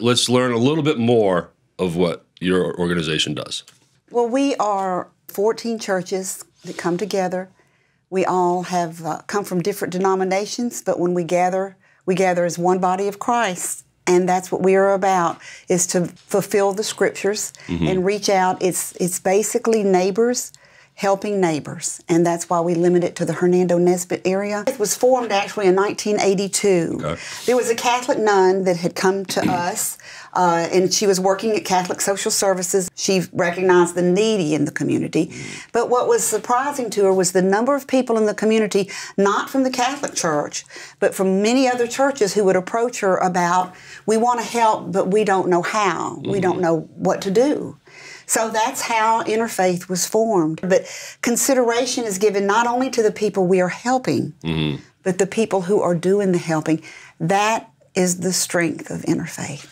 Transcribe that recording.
Let's learn a little bit more of what your organization does. Well, we are 14 churches that come together. We all have uh, come from different denominations, but when we gather, we gather as one body of Christ. And that's what we are about is to fulfill the scriptures mm-hmm. and reach out. It's it's basically neighbors helping neighbors, and that's why we limit it to the Hernando Nesbit area. It was formed actually in 1982. Okay. There was a Catholic nun that had come to us, uh, and she was working at Catholic Social Services. She recognized the needy in the community. But what was surprising to her was the number of people in the community, not from the Catholic Church, but from many other churches who would approach her about, we want to help, but we don't know how. Mm-hmm. We don't know what to do. So that's how interfaith was formed. But consideration is given not only to the people we are helping, mm-hmm. but the people who are doing the helping. That is the strength of interfaith.